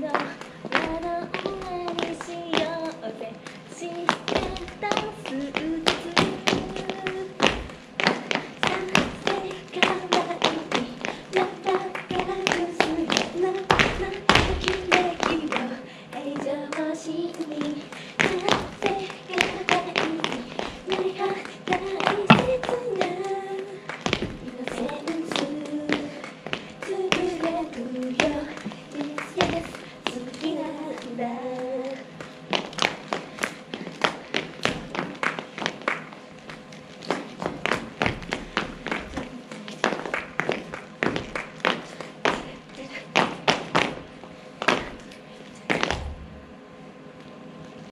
Later. that.